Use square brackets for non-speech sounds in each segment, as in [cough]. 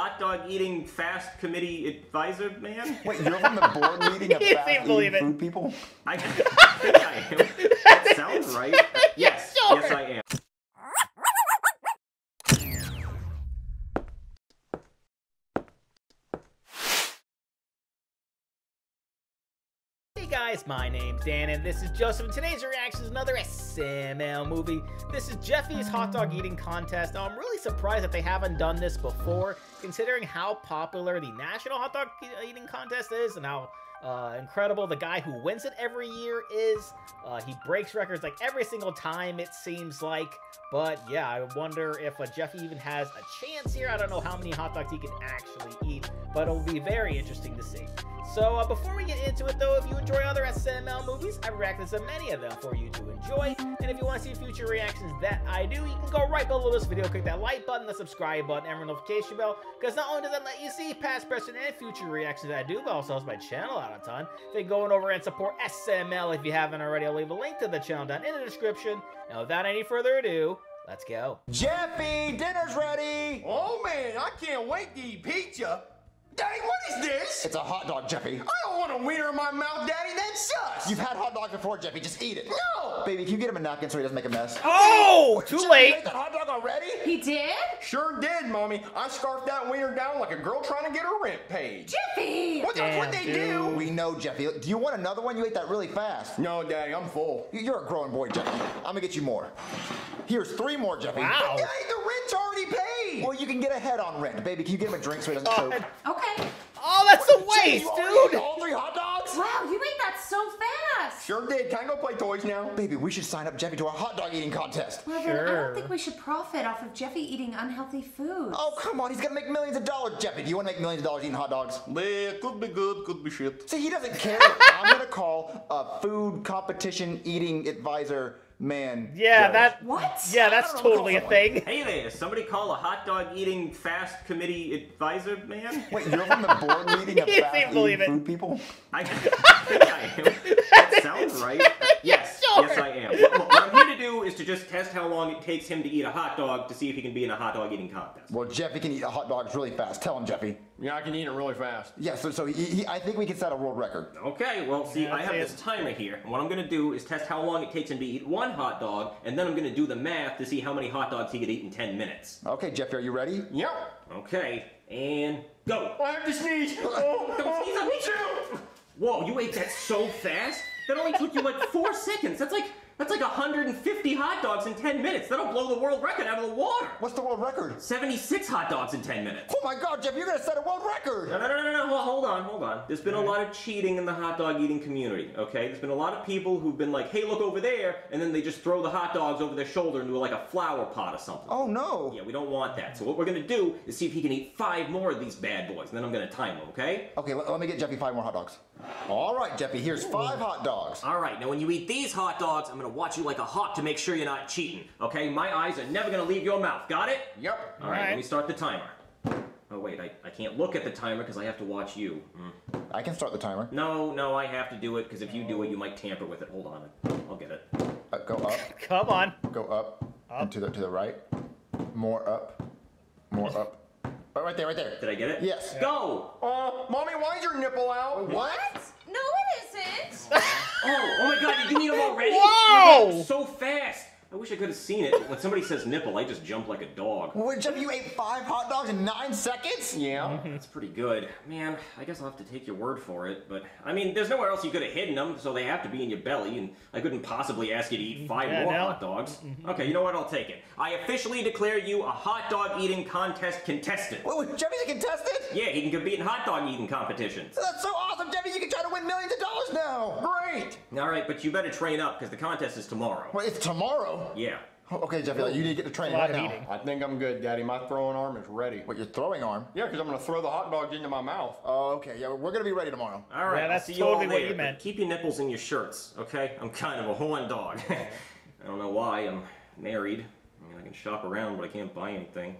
hot dog eating fast committee advisor man? Wait, you're on the board [laughs] meeting of fast can't believe eating it. food people? I [laughs] think I am. That sounds right. [laughs] Yes I am. Hey guys, my name's Dan and this is Joseph and today's reaction is another SML movie. This is Jeffy's hot dog eating contest. I'm really surprised that they haven't done this before, considering how popular the National Hot Dog Eating Contest is and how uh, incredible the guy who wins it every year is. Uh, he breaks records like every single time, it seems like. But yeah, I wonder if uh, Jeffy even has a chance here. I don't know how many hot dogs he can actually eat, but it'll be very interesting to see. So uh, before we get into it though, if you enjoy other SML movies, I've reacted to many of them for you to enjoy. And if you want to see future reactions that I do, you can go right below this video, click that like button, the subscribe button, and notification bell, because not only does that let you see past, present, and future reactions that I do, but also helps my channel out a ton. Then go on over and support SML if you haven't already. I'll leave a link to the channel down in the description. Now without any further ado, let's go. Jeffy, dinner's ready! Oh man, I can't wait to eat pizza. Daddy, what is this? It's a hot dog, Jeffy. I don't want a wiener in my mouth, Daddy. That's sus. You've had hot dogs before, Jeffy. Just eat it. No. Baby, can you get him a napkin so he doesn't make a mess? Oh, too Jeffy, late. You ate that hot dog already? He did? Sure did, Mommy. I scarfed that wiener down like a girl trying to get her rent paid. Jeffy! Well, that's what Damn, they dude. do. We know, Jeffy. Do you want another one? You ate that really fast. No, Daddy, I'm full. You- You're a growing boy, Jeffy. I'm gonna get you more. Here's three more, Jeffy. Wow. Daddy, the rent's already. Well, you can get ahead on rent. Baby, can you get him a drink so he doesn't choke? Uh, okay. Oh, that's a waste, you dude. all three hot dogs? Wow, you ate that so fast. Sure did. Can I go play toys now? Baby, we should sign up Jeffy to our hot dog eating contest. Well, then I don't think we should profit off of Jeffy eating unhealthy food. Oh, come on. He's gonna make millions of dollars, Jeffy. Do you want to make millions of dollars eating hot dogs? Yeah, could be good, could be shit. See, he doesn't care. [laughs] I'm gonna call a food competition eating advisor man. Yeah, judge. that. What? Yeah, that's I don't know, totally a thing. Hey there, somebody call a hot dog eating fast committee advisor man? Wait, you're on the board meeting [laughs] of fast can't believe eating it. food people? I [laughs] think I am. That sounds right. Yes, sure. Yes I am. What, what I'm here to do is to just test how long it takes him to eat a hot dog to see if he can be in a hot dog eating contest. Well, Jeffy can eat a hot dogs really fast. Tell him, Jeffy. Yeah, I can eat it really fast. Yeah, so, so he, he, I think we can set a world record. Okay, well, see, Yeah, I have this timer here, and what I'm gonna do is test how long it takes him to eat one hot dog, and then I'm gonna do the math to see how many hot dogs he could eat in 10 minutes. Okay, Jeffy, are you ready? Yep. Okay, and go. I have to sneeze. Oh, [laughs] Don't sneeze on me. too. Whoa, you ate that so fast? That only took you like four seconds. That's like that's like 150 hot dogs in 10 minutes. That'll blow the world record out of the water. What's the world record? 76 hot dogs in 10 minutes. Oh my god, Jeff, you're gonna set a world record! No, no, no, no, no, well, hold on, hold on. There's been a lot of cheating in the hot dog eating community, okay? There's been a lot of people who've been like, hey, look over there, and then they just throw the hot dogs over their shoulder into like a flower pot or something. Oh no! Yeah, we don't want that. So what we're gonna do is see if he can eat five more of these bad boys, and then I'm gonna time him, okay? Okay, let, let me get Jeffy five more hot dogs. All right, Jeffy, here's five hot dogs. All right, now when you eat these hot dogs, I'm gonna watch you like a hawk to make sure you're not cheating, okay? My eyes are never gonna leave your mouth, got it? Yep. All right, let me start the timer. Oh, wait, I, I can't look at the timer because I have to watch you. Mm. I can start the timer. No, no, I have to do it because if you do it, you might tamper with it. Hold on, I'll get it. Uh, go up, [laughs] Come on. go up, and to the to the right. More up, more up. Oh, right there, right there. Did I get it? Yes. Go! Uh, Mommy, why is your nipple out? What? No, it isn't. Oh, oh my god, you can eat them already? Whoa! You ate So fast! I wish I could have seen it. When somebody says nipple, I just jump like a dog. Wait, Jeffy, you ate five hot dogs in nine seconds? Yeah. Mm-hmm. That's pretty good. Man, I guess I'll have to take your word for it, but I mean, there's nowhere else you could have hidden them, so they have to be in your belly, and I couldn't possibly ask you to eat mm-hmm. five Yeah, more no. hot dogs. Mm-hmm. Okay, you know what? I'll take it. I officially declare you a hot dog eating contest contestant. Wait, wait, Jeffy's a contestant? Yeah, he can compete in hot dog eating competitions. That's so awesome, Jeffy! You can try to win millions of dollars now. Great. All right, but you better train up because the contest is tomorrow. Well, it's tomorrow. Yeah. Okay, Jeffy, you need to get to training right now. eating. I think I'm good, Daddy. My throwing arm is ready. What, your throwing arm? Yeah, because I'm going to throw the hot dogs into my mouth. Oh, okay, yeah, we're gonna be ready tomorrow. All right, Yeah, I'll that's see totally you all what later, you meant. Keep your nipples in your shirts, okay? I'm kind of a horn dog. [laughs] I don't know why. I'm married. I mean, I can shop around, but I can't buy anything.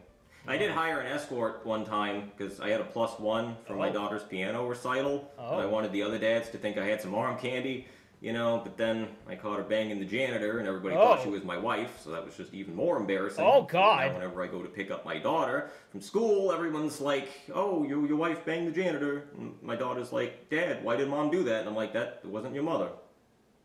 I did hire an escort one time because I had a plus one for my Oh. daughter's piano recital. Oh. And I wanted the other dads to think I had some arm candy. You know, but then I caught her banging the janitor, and everybody Oh. thought she oh. was my wife, so that was just even more embarrassing. Oh, God. Whenever I go to pick up my daughter from school, everyone's like, "Oh, you, your wife banged the janitor." And my daughter's like, "Dad, why did mom do that?" And I'm like, "That wasn't your mother."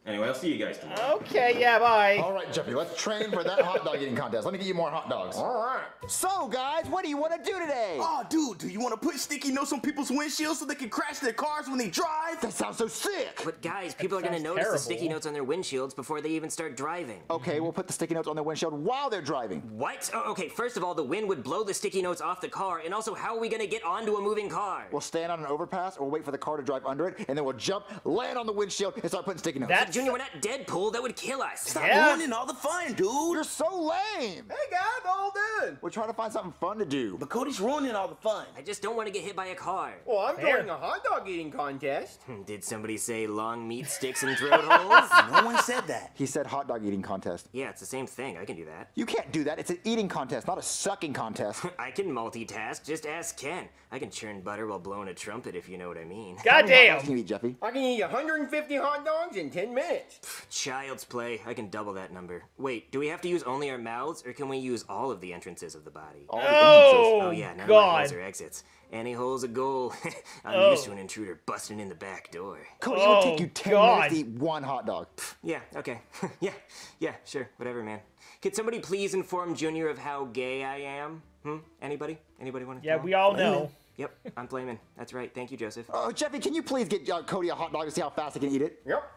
Anyway, I'll see you guys tomorrow. Okay, yeah, bye. All right, Jeffy, let's train for that hot dog eating contest. Let me get you more hot dogs. All right. So, guys, what do you want to do today? Oh, dude, do you want to put sticky notes on people's windshields so they can crash their cars when they drive? That sounds so sick. But guys, people are gonna notice terrible. the sticky notes on their windshields before they even start driving. Okay, we'll put the sticky notes on their windshield while they're driving. What? Oh, okay, first of all, the wind would blow the sticky notes off the car, and also, how are we gonna get onto a moving car? We'll stand on an overpass or we'll wait for the car to drive under it, and then we'll jump, land on the windshield, and start putting sticky notes. That- Junior, we're not Deadpool. That would kill us. Stop Yeah. ruining all the fun, dude. You're so lame. Hey guys, all done. We're trying to find something fun to do. But Cody's ruining all the fun. I just don't want to get hit by a car. Well, I'm Fair. joining a hot dog eating contest. Hmm, did somebody say long meat sticks and throat holes? [laughs] No one said that. He said hot dog eating contest. Yeah, it's the same thing. I can do that. You can't do that. It's an eating contest, not a sucking contest. [laughs] I can multitask. Just ask Ken. I can churn butter while blowing a trumpet, if you know what I mean. How many hot dogs Can you eat, Jeffy? I can eat 150 hot dogs in 10 minutes. [sighs] Child's play. I can double that number. Wait, do we have to use only our mouths, or can we use all of the entrances of the body? All the entrances. Oh, Oh yeah, none of my holes are exits. Any hole's a goal. [laughs] I'm Oh. used to an intruder busting in the back door. Cody, it would Oh, take you 10 God. minutes to eat one hot dog. [sighs] Yeah, okay. [laughs] yeah, yeah, sure, whatever, man. Could somebody please inform Junior of how gay I am? Hmm? Anybody? Anybody want to? Yeah, we all know. Yep, I'm flaming. That's right. Thank you, Joseph. Oh, Jeffy, can you please get uh, Cody a hot dog to see how fast he can eat it? Yep.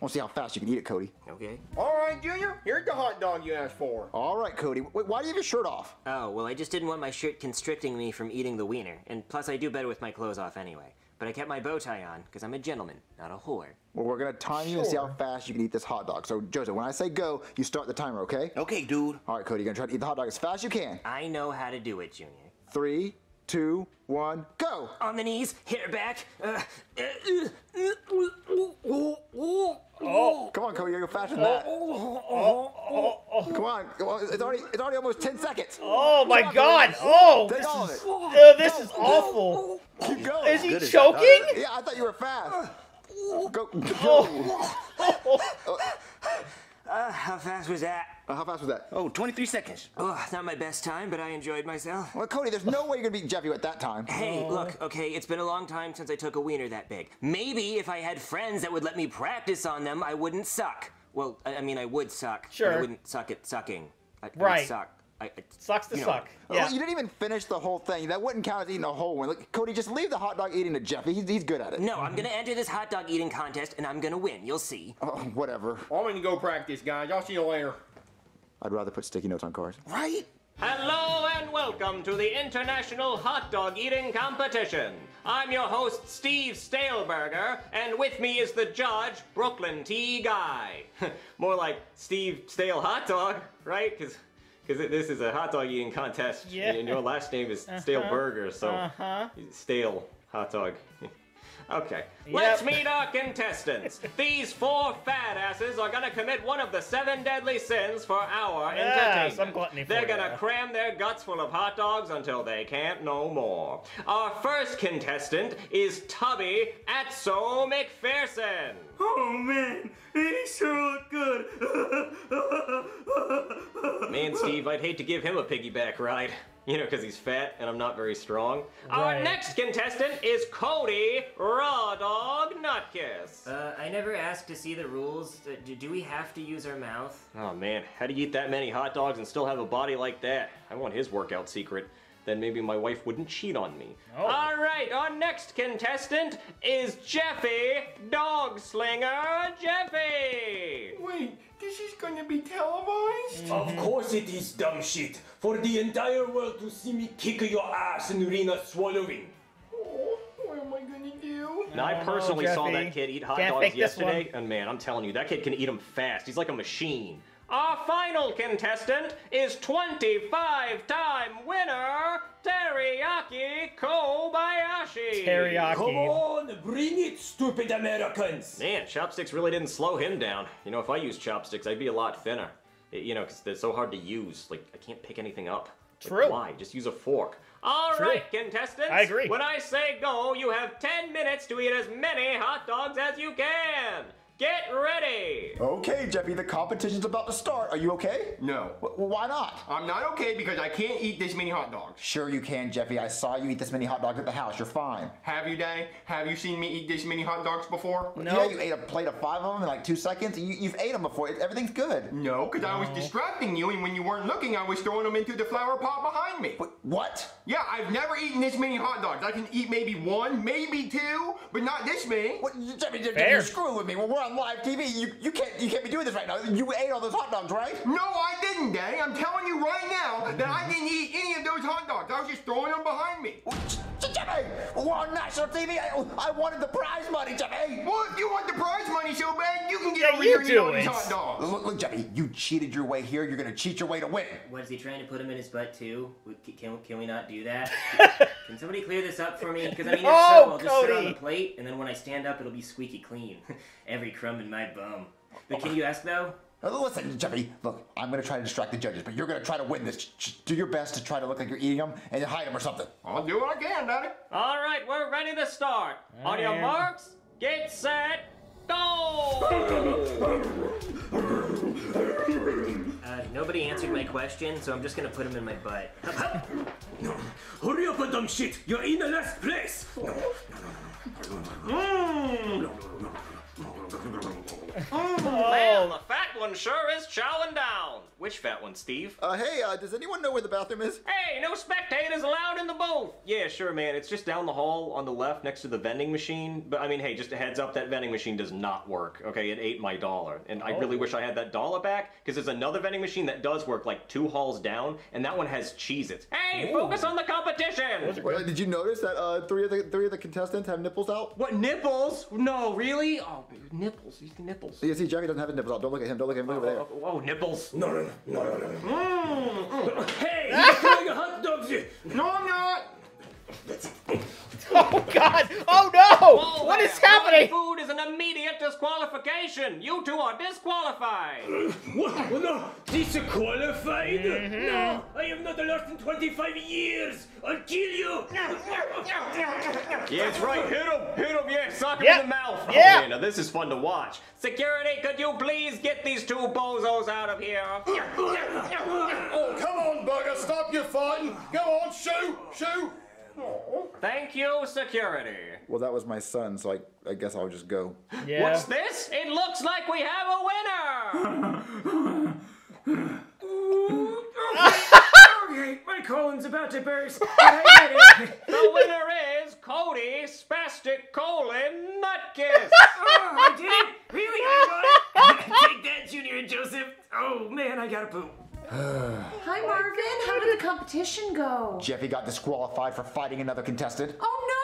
We'll see how fast you can eat it, Cody. Okay. All right, Junior, here's the hot dog you asked for. All right, Cody. Wait, why do you have your shirt off? Oh, well, I just didn't want my shirt constricting me from eating the wiener. And plus, I do better with my clothes off anyway. But I kept my bow tie on, because I'm a gentleman, not a whore. Well, we're gonna time you and see how fast you can eat this hot dog. So, Joseph, when I say go, you start the timer, okay? Okay, dude. All right, Cody, you're gonna try to eat the hot dog as fast as you can. I know how to do it, Junior. Three, two, one, go! On the knees, hit her back. Uh, oh. Come on, Cody, you gotta go faster than that. Come on, come on. It's already, it's already almost 10 seconds. Oh my on, God. Cody. Oh, Take this all of is, it. uh, this is awful. Keep going. Is he Good as choking? Yeah, I thought you were fast. Go, go. Oh. [laughs] [laughs] How fast was that? Uh, how fast was that? Oh, 23 seconds. Oh, not my best time, but I enjoyed myself. Well, Cody, there's no way you're gonna beat Jeffy at that time. Hey, look, okay, it's been a long time since I took a wiener that big. Maybe if I had friends that would let me practice on them, I wouldn't suck. Well, I, I mean, I would suck. but Sure. I wouldn't suck at sucking. I, I would Right. suck. I, I, Sucks to you know, suck. Oh, Yeah. you didn't even finish the whole thing. That wouldn't count as eating a whole one. Look, Cody, just leave the hot dog eating to Jeffy. He's, he's good at it. No, I'm gonna enter this hot dog eating contest and I'm gonna win. You'll see. Oh, whatever. I'm gonna go practice, guys. I'll see you later. I'd rather put sticky notes on cars. Right? Hello and welcome to the International Hot Dog Eating Competition. I'm your host, Steve Staleberger, and with me is the judge, Brooklyn T. Guy. [laughs] More like Steve Stale Hot Dog, right? Because this is a hot dog eating contest, Yeah. and your last name is [laughs] Stale Burger, so Uh-huh. Stale Hot Dog. Okay, Yep. let's meet our contestants. These four fat asses are gonna commit one of the seven deadly sins for our Yes, entertainment. I'm gluttony They're you. gonna cram their guts full of hot dogs until they can't no more. Our first contestant is Tubby Atso McPherson. Oh, man. He sure looked good. [laughs] Man, Steve, I'd hate to give him a piggyback ride. You know, because he's fat and I'm not very strong. Our next contestant is Cody Raw Dog Nutkiss. Uh, I never asked to see the rules. Uh, do, do we have to use our mouth? Oh man, how do you eat that many hot dogs and still have a body like that? I want his workout secret. Then maybe my wife wouldn't cheat on me. Oh. All right, our next contestant is Jeffy Dog Slinger Jeffy. Wait, this is gonna be televised? Of course it is dumb shit. For the entire world to see me kick your ass and Rena swallowing. Oh, what am I gonna do? Now, I no, personally saw that kid eat hot Can't dogs yesterday, and man, I'm telling you, that kid can eat them fast. He's like a machine. Our final contestant is 25-time winner Teriyaki Kobayashi. Teriyaki. Come on, bring it, stupid Americans. Man, chopsticks really didn't slow him down. You know, if I used chopsticks, I'd be a lot thinner. Y- You know, because they're so hard to use. Like, I can't pick anything up. Like, True. why? Just use a fork. All True. right, contestants. I agree. When I say go, you have 10 minutes to eat as many hot dogs as you can. Get ready. Okay, Jeffy, the competition's about to start. Are you okay? No. W- why not? I'm not okay because I can't eat this many hot dogs. Sure you can, Jeffy. I saw you eat this many hot dogs at the house. You're fine. Have you, Daddy? Have you seen me eat this many hot dogs before? No. Yeah, you ate a plate of five of them in like two seconds. You, you've ate them before. Everything's good. No, because I was distracting you, and when you weren't looking, I was throwing them into the flower pot behind me. What? Yeah, I've never eaten this many hot dogs. I can eat maybe one, maybe two, but not this many. What, Jeffy, Jeffy, you're screwing with me. When we're on live TV, you, you can't you can't be doing this right now. You ate all those hot dogs, right? No, I didn't, Daddy. I'm telling you right now that I didn't eat any of those hot dogs. I was just throwing them behind me. Jeffy, we're on national TV. I, I wanted the prize money, Jeffy. Well, if you want the prize money so bad, you can get Yeah, over here and eat these hot dogs. Look, look, Jeffy, you cheated your way here. You're gonna cheat your way to win. What is he trying to put him in his butt too? Can, can we not do that? [laughs] can somebody clear this up for me? Because I mean, if Oh, so, I'll just sit on the plate, and then when I stand up, it'll be squeaky clean. [laughs] Every crumb in my bum. But can you ask though? Listen, Jeffy, look, I'm gonna try to distract the judges, but you're gonna try to win this. Do your best to try to look like you're eating them and hide them or something. I'll do what I can, Daddy. All right, we're ready to start. On your Alright. marks, get set, go! [laughs] Uh, nobody answered my question, so I'm just gonna put him in my butt. [laughs] Hurry up, dumb shit! You're in the last place! Man, the fat one sure is chowing down. Which fat one, Steve? Uh, hey, uh, does anyone know where the bathroom is? Hey, no spectators allowed in the booth. Yeah, sure, man. It's just down the hall on the left next to the vending machine. But I mean, hey, just a heads up, that vending machine does not work. Okay, it ate my dollar, and I really wish I had that dollar back because there's another vending machine that does work like two halls down, and that one has Cheez-Its. Hey, focus on the competition. Uh, did you notice that uh, three of the three of the contestants have nipples out? What nipples? No, really? Oh, nipples. These nipples. You see, Jeffy doesn't have his nipples out. Don't look at him. Don't look at him. Look over there. Oh, oh, nipples. No, no, no, no, no, no. Hey, you're throwing a hot dog! No, I'm not. Oh God! Oh no! Whoa what is happening? Food is an immediate disqualification. You two are disqualified. What? No, disqualified? No, I have not lost in 25 years. I'll kill you. Yeah, that's right. Hit him. Hit him. Yeah, sock him Yep. in the mouth. Oh, Yeah. man, now this is fun to watch. Security, could you please get these two bozos out of here? Oh, come on, Bugger. Stop your fighting. Go on, shoot. Shoot. Thank you, security. Well, that was my son, so I, I guess I'll just go. Yeah. What's this? It looks like we have a winner. [laughs] okay, my colon's about to burst. I get it. the winner is Cody Spastic Colon Nutkiss. Oh, I did it! Really? I got it! Take that, Junior and Joseph! Oh man, I gotta poop. [sighs] Hi, Marvin. How did the competition go? Jeffy got disqualified for fighting another contestant. Oh no!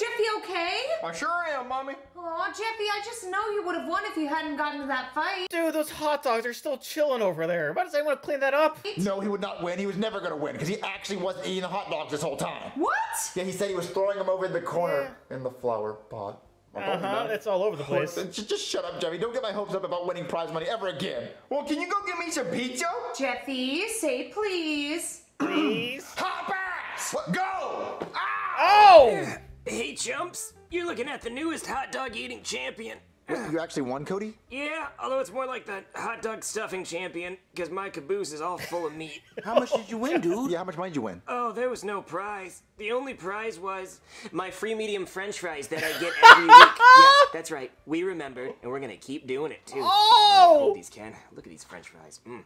Is Jeffy okay? I sure am, Mommy. Aw, Jeffy, I just know you would have won if you hadn't gotten to that fight. Dude, those hot dogs are still chilling over there. Why does anyone want to clean that up? No, he would not win. He was never gonna win because he actually wasn't eating the hot dogs this whole time. What? Yeah, he said he was throwing them over in the corner in the flower pot. Uh huh. It's all over the place. [laughs] Just, just shut up, Jeffy. Don't get my hopes up about winning prize money ever again. Well, can you go get me some pizza? Jeffy, say please. Please. Hop ass. Go. Ah! Oh! Hey, chumps, you're looking at the newest hot dog eating champion. You actually won, Cody? Yeah, although it's more like the hot dog stuffing champion, because my caboose is all full of meat. [laughs] How much did you win, dude? Yeah, how much money did you win? Oh, there was no prize. The only prize was my free medium french fries that I get every week. [laughs] Yeah, that's right. We remembered, and we're gonna keep doing it, too. Oh! Hold these, Ken. Look at these french fries. Mm.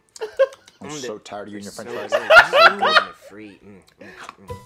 I'm so tired of you and your So french fries. good. So good free. Mm, mm, mm.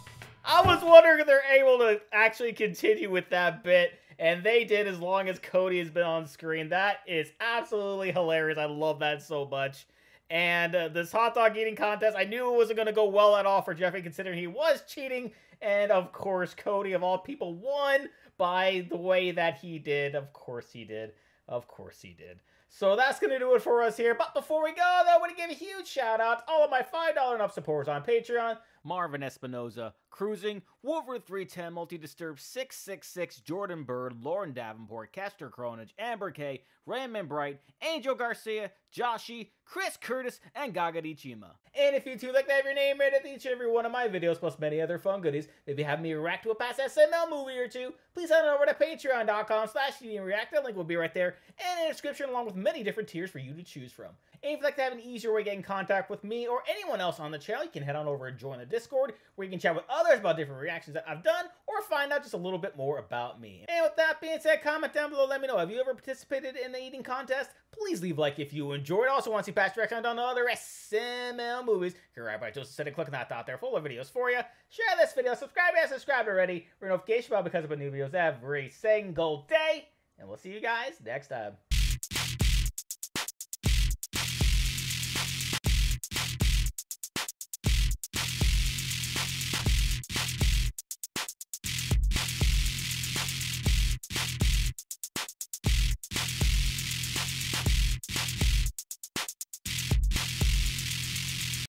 I was wondering if they're able to actually continue with that bit, and they did as long as Cody has been on screen. That is absolutely hilarious. I love that so much. And uh, this hot dog eating contest, I knew it wasn't going to go well at all for Jeffrey, considering he was cheating. And of course, Cody, of all people, won by the way that he did. Of course, he did. Of course, he did. So that's going to do it for us here. But before we go, though, I want to give a huge shout out to all of my $5 and up supporters on Patreon Marvin Espinoza, Cruising, Wolver 310, Multi Disturb 666, Jordan Bird, Lauren Davenport, Kester Cronage, Amber K, Raymond Bright, Angel Garcia, Joshi, Chris Curtis, and Chima. And if you too like to have your name read at each and every one of my videos, plus many other fun goodies, if you have me react to a past SML movie or two, please head on over to patreon.com slash react. The link will be right there and in the description along with many different tiers for you to choose from. And if you'd like to have an easier way to get in contact with me or anyone else on the channel, you can head on over and join the Discord, where you can chat with others about different reactions that I've done, or find out just a little bit more about me. And with that being said, comment down below, let me know, have you ever participated in the eating contest? Please leave a like if you enjoyed. Also, want to see past reactions on other SML movies? Go right by Joseph said click on that dot there, full of videos for you. Share this video, subscribe if you subscribed already, for notification about because of new videos every single day. And we'll see you guys next time.